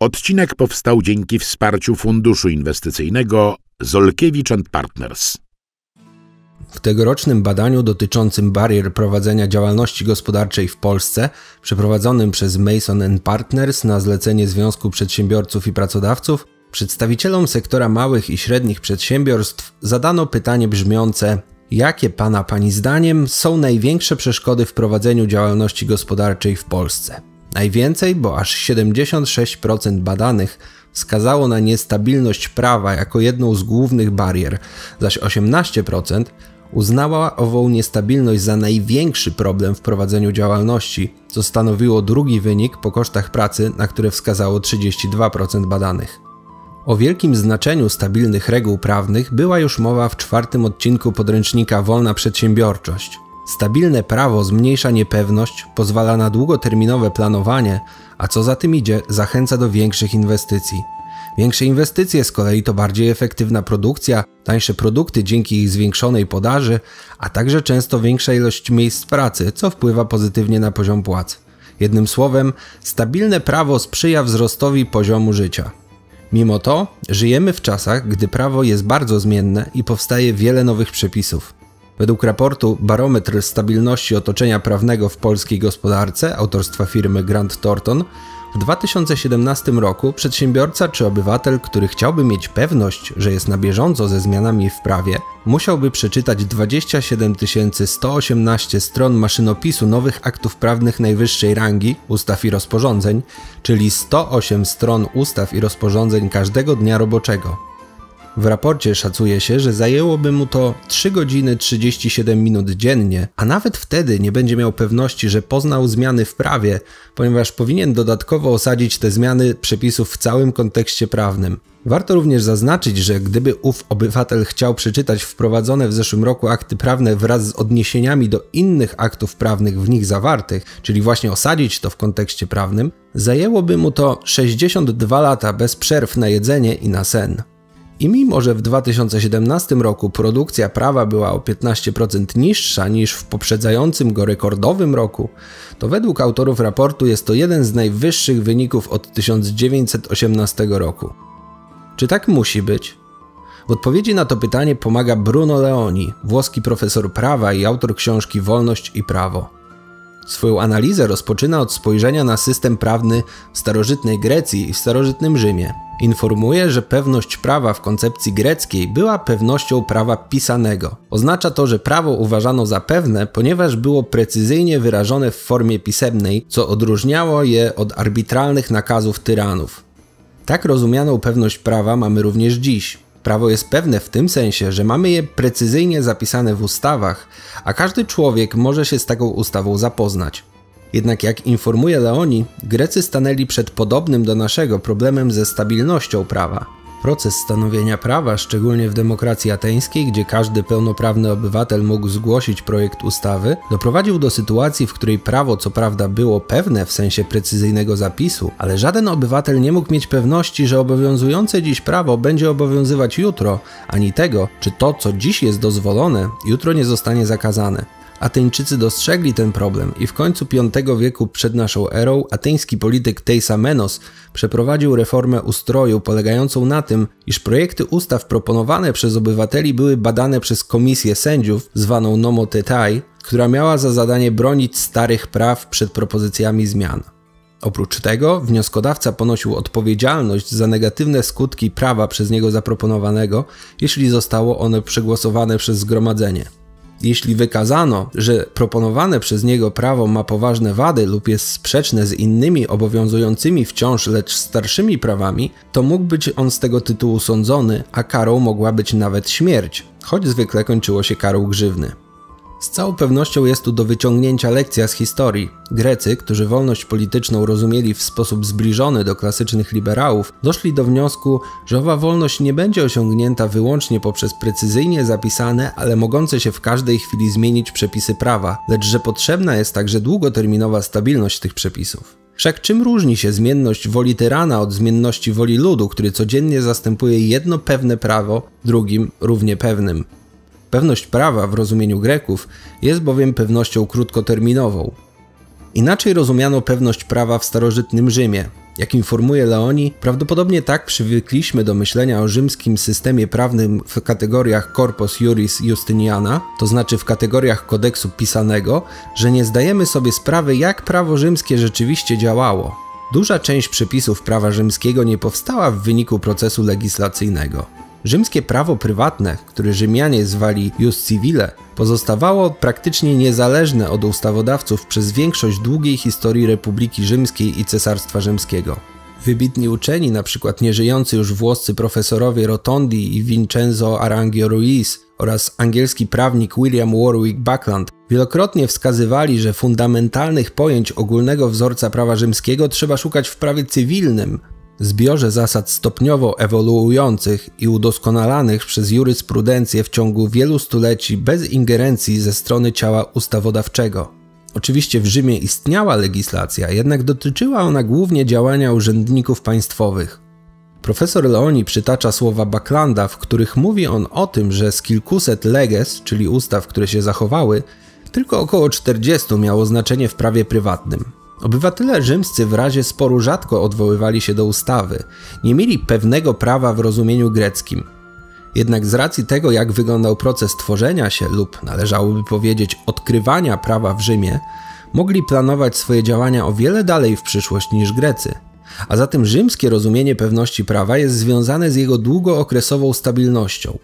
Odcinek powstał dzięki wsparciu Funduszu Inwestycyjnego Zolkiewicz Partners. W tegorocznym badaniu dotyczącym barier prowadzenia działalności gospodarczej w Polsce, przeprowadzonym przez Mason Partners na zlecenie Związku Przedsiębiorców i Pracodawców, przedstawicielom sektora małych i średnich przedsiębiorstw zadano pytanie brzmiące: Jakie Pana Pani zdaniem są największe przeszkody w prowadzeniu działalności gospodarczej w Polsce? Najwięcej, bo aż 76% badanych wskazało na niestabilność prawa jako jedną z głównych barier, zaś 18% uznała ową niestabilność za największy problem w prowadzeniu działalności, co stanowiło drugi wynik po kosztach pracy, na które wskazało 32% badanych. O wielkim znaczeniu stabilnych reguł prawnych była już mowa w czwartym odcinku podręcznika Wolna Przedsiębiorczość. Stabilne prawo zmniejsza niepewność, pozwala na długoterminowe planowanie, a co za tym idzie, zachęca do większych inwestycji. Większe inwestycje z kolei to bardziej efektywna produkcja, tańsze produkty dzięki ich zwiększonej podaży, a także często większa ilość miejsc pracy, co wpływa pozytywnie na poziom płac. Jednym słowem, stabilne prawo sprzyja wzrostowi poziomu życia. Mimo to, żyjemy w czasach, gdy prawo jest bardzo zmienne i powstaje wiele nowych przepisów. Według raportu Barometr Stabilności Otoczenia Prawnego w polskiej gospodarce autorstwa firmy Grant Thornton w 2017 roku przedsiębiorca czy obywatel, który chciałby mieć pewność, że jest na bieżąco ze zmianami w prawie, musiałby przeczytać 27 118 stron maszynopisu nowych aktów prawnych najwyższej rangi, ustaw i rozporządzeń, czyli 108 stron ustaw i rozporządzeń każdego dnia roboczego. W raporcie szacuje się, że zajęłoby mu to 3 godziny 37 minut dziennie, a nawet wtedy nie będzie miał pewności, że poznał zmiany w prawie, ponieważ powinien dodatkowo osadzić te zmiany przepisów w całym kontekście prawnym. Warto również zaznaczyć, że gdyby ów obywatel chciał przeczytać wprowadzone w zeszłym roku akty prawne wraz z odniesieniami do innych aktów prawnych w nich zawartych, czyli właśnie osadzić to w kontekście prawnym, zajęłoby mu to 62 lata bez przerw na jedzenie i na sen. I mimo, że w 2017 roku produkcja prawa była o 15% niższa niż w poprzedzającym go rekordowym roku, to według autorów raportu jest to jeden z najwyższych wyników od 1918 roku. Czy tak musi być? W odpowiedzi na to pytanie pomaga Bruno Leoni, włoski profesor prawa i autor książki Wolność i Prawo. Swoją analizę rozpoczyna od spojrzenia na system prawny w starożytnej Grecji i w starożytnym Rzymie. Informuje, że pewność prawa w koncepcji greckiej była pewnością prawa pisanego. Oznacza to, że prawo uważano za pewne, ponieważ było precyzyjnie wyrażone w formie pisemnej, co odróżniało je od arbitralnych nakazów tyranów. Tak rozumianą pewność prawa mamy również dziś. Prawo jest pewne w tym sensie, że mamy je precyzyjnie zapisane w ustawach, a każdy człowiek może się z taką ustawą zapoznać. Jednak jak informuje Leoni, Grecy stanęli przed podobnym do naszego problemem ze stabilnością prawa. Proces stanowienia prawa, szczególnie w demokracji ateńskiej, gdzie każdy pełnoprawny obywatel mógł zgłosić projekt ustawy, doprowadził do sytuacji, w której prawo co prawda było pewne w sensie precyzyjnego zapisu, ale żaden obywatel nie mógł mieć pewności, że obowiązujące dziś prawo będzie obowiązywać jutro, ani tego, czy to, co dziś jest dozwolone, jutro nie zostanie zakazane. Ateńczycy dostrzegli ten problem i w końcu V wieku przed naszą erą ateński polityk Menos przeprowadził reformę ustroju polegającą na tym, iż projekty ustaw proponowane przez obywateli były badane przez komisję sędziów zwaną Nomotetai, która miała za zadanie bronić starych praw przed propozycjami zmian. Oprócz tego wnioskodawca ponosił odpowiedzialność za negatywne skutki prawa przez niego zaproponowanego, jeśli zostało one przegłosowane przez zgromadzenie. Jeśli wykazano, że proponowane przez niego prawo ma poważne wady lub jest sprzeczne z innymi obowiązującymi wciąż lecz starszymi prawami, to mógł być on z tego tytułu sądzony, a karą mogła być nawet śmierć, choć zwykle kończyło się karą grzywny. Z całą pewnością jest tu do wyciągnięcia lekcja z historii. Grecy, którzy wolność polityczną rozumieli w sposób zbliżony do klasycznych liberałów, doszli do wniosku, że owa wolność nie będzie osiągnięta wyłącznie poprzez precyzyjnie zapisane, ale mogące się w każdej chwili zmienić przepisy prawa, lecz że potrzebna jest także długoterminowa stabilność tych przepisów. Wszak czym różni się zmienność woli tyrana od zmienności woli ludu, który codziennie zastępuje jedno pewne prawo drugim równie pewnym? Pewność prawa w rozumieniu Greków jest bowiem pewnością krótkoterminową. Inaczej rozumiano pewność prawa w starożytnym Rzymie. Jak informuje Leoni, prawdopodobnie tak przywykliśmy do myślenia o rzymskim systemie prawnym w kategoriach corpus juris Justiniana, to znaczy w kategoriach kodeksu pisanego, że nie zdajemy sobie sprawy, jak prawo rzymskie rzeczywiście działało. Duża część przepisów prawa rzymskiego nie powstała w wyniku procesu legislacyjnego. Rzymskie prawo prywatne, które Rzymianie zwali jus civile, pozostawało praktycznie niezależne od ustawodawców przez większość długiej historii Republiki Rzymskiej i Cesarstwa Rzymskiego. Wybitni uczeni, np. nieżyjący już włoscy profesorowie Rotondi i Vincenzo Arangio Ruiz oraz angielski prawnik William Warwick Buckland wielokrotnie wskazywali, że fundamentalnych pojęć ogólnego wzorca prawa rzymskiego trzeba szukać w prawie cywilnym, zbiorze zasad stopniowo ewoluujących i udoskonalanych przez jurysprudencję w ciągu wielu stuleci bez ingerencji ze strony ciała ustawodawczego. Oczywiście w Rzymie istniała legislacja, jednak dotyczyła ona głównie działania urzędników państwowych. Profesor Leoni przytacza słowa Backlanda, w których mówi on o tym, że z kilkuset leges, czyli ustaw, które się zachowały, tylko około 40 miało znaczenie w prawie prywatnym. Obywatele rzymscy w razie sporu rzadko odwoływali się do ustawy, nie mieli pewnego prawa w rozumieniu greckim. Jednak z racji tego, jak wyglądał proces tworzenia się lub należałoby powiedzieć odkrywania prawa w Rzymie, mogli planować swoje działania o wiele dalej w przyszłość niż Grecy. A zatem rzymskie rozumienie pewności prawa jest związane z jego długookresową stabilnością.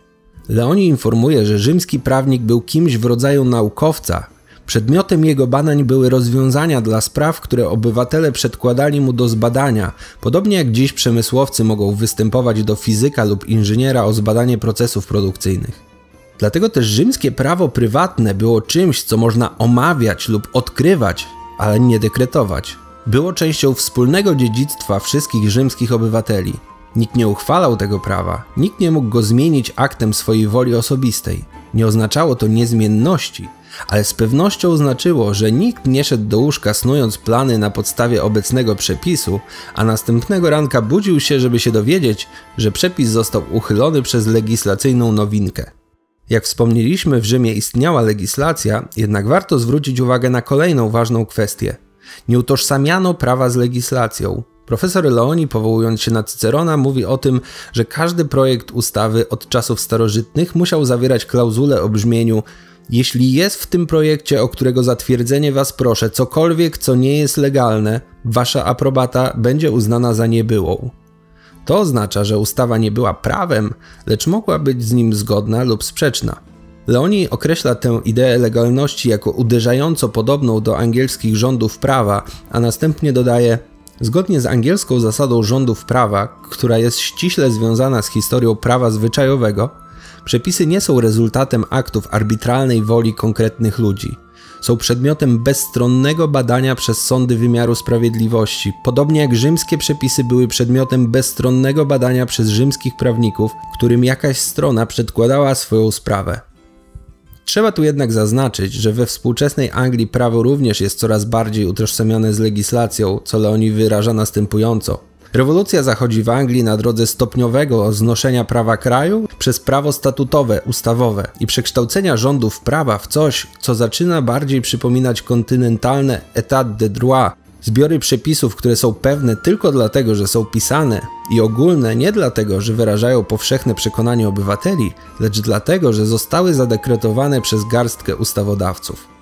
Leoni informuje, że rzymski prawnik był kimś w rodzaju naukowca, Przedmiotem jego badań były rozwiązania dla spraw, które obywatele przedkładali mu do zbadania, podobnie jak dziś przemysłowcy mogą występować do fizyka lub inżyniera o zbadanie procesów produkcyjnych. Dlatego też rzymskie prawo prywatne było czymś, co można omawiać lub odkrywać, ale nie dekretować. Było częścią wspólnego dziedzictwa wszystkich rzymskich obywateli. Nikt nie uchwalał tego prawa, nikt nie mógł go zmienić aktem swojej woli osobistej. Nie oznaczało to niezmienności, ale z pewnością znaczyło, że nikt nie szedł do łóżka snując plany na podstawie obecnego przepisu, a następnego ranka budził się, żeby się dowiedzieć, że przepis został uchylony przez legislacyjną nowinkę. Jak wspomnieliśmy, w Rzymie istniała legislacja, jednak warto zwrócić uwagę na kolejną ważną kwestię. Nie utożsamiano prawa z legislacją. Profesor Leoni, powołując się na Cycerona, mówi o tym, że każdy projekt ustawy od czasów starożytnych musiał zawierać klauzulę o brzmieniu jeśli jest w tym projekcie, o którego zatwierdzenie Was proszę, cokolwiek, co nie jest legalne, Wasza aprobata będzie uznana za niebyłą. To oznacza, że ustawa nie była prawem, lecz mogła być z nim zgodna lub sprzeczna. Leoni określa tę ideę legalności jako uderzająco podobną do angielskich rządów prawa, a następnie dodaje: Zgodnie z angielską zasadą rządów prawa, która jest ściśle związana z historią prawa zwyczajowego, Przepisy nie są rezultatem aktów arbitralnej woli konkretnych ludzi. Są przedmiotem bezstronnego badania przez sądy wymiaru sprawiedliwości, podobnie jak rzymskie przepisy były przedmiotem bezstronnego badania przez rzymskich prawników, którym jakaś strona przedkładała swoją sprawę. Trzeba tu jednak zaznaczyć, że we współczesnej Anglii prawo również jest coraz bardziej utożsamiane z legislacją, co Leoni wyraża następująco. Rewolucja zachodzi w Anglii na drodze stopniowego znoszenia prawa kraju przez prawo statutowe, ustawowe i przekształcenia rządów prawa w coś, co zaczyna bardziej przypominać kontynentalne état de droit, zbiory przepisów, które są pewne tylko dlatego, że są pisane i ogólne nie dlatego, że wyrażają powszechne przekonanie obywateli, lecz dlatego, że zostały zadekretowane przez garstkę ustawodawców.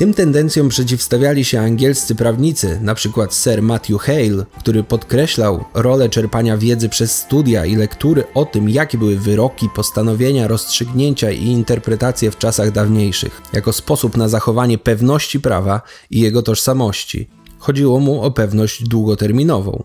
Tym tendencjom przeciwstawiali się angielscy prawnicy, np. Sir Matthew Hale, który podkreślał rolę czerpania wiedzy przez studia i lektury o tym, jakie były wyroki, postanowienia, rozstrzygnięcia i interpretacje w czasach dawniejszych, jako sposób na zachowanie pewności prawa i jego tożsamości. Chodziło mu o pewność długoterminową.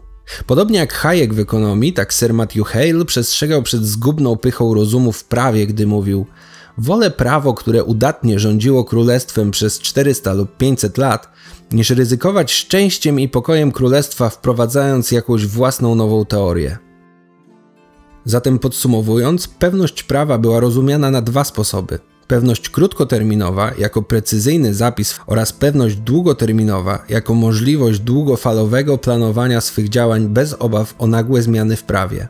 Podobnie jak Hayek w ekonomii, tak Sir Matthew Hale przestrzegał przed zgubną pychą rozumu w prawie, gdy mówił – Wolę prawo, które udatnie rządziło królestwem przez 400 lub 500 lat, niż ryzykować szczęściem i pokojem królestwa, wprowadzając jakąś własną nową teorię. Zatem podsumowując, pewność prawa była rozumiana na dwa sposoby. Pewność krótkoterminowa jako precyzyjny zapis oraz pewność długoterminowa jako możliwość długofalowego planowania swych działań bez obaw o nagłe zmiany w prawie.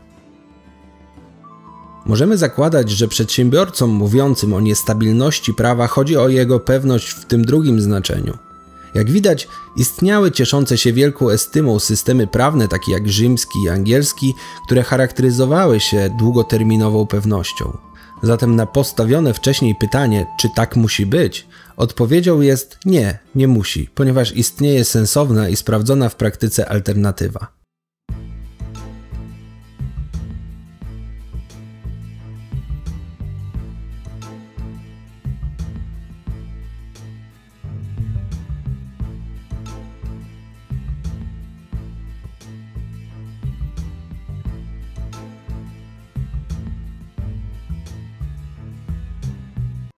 Możemy zakładać, że przedsiębiorcom mówiącym o niestabilności prawa chodzi o jego pewność w tym drugim znaczeniu. Jak widać, istniały cieszące się wielką estymą systemy prawne, takie jak rzymski i angielski, które charakteryzowały się długoterminową pewnością. Zatem na postawione wcześniej pytanie, czy tak musi być, odpowiedzią jest nie, nie musi, ponieważ istnieje sensowna i sprawdzona w praktyce alternatywa.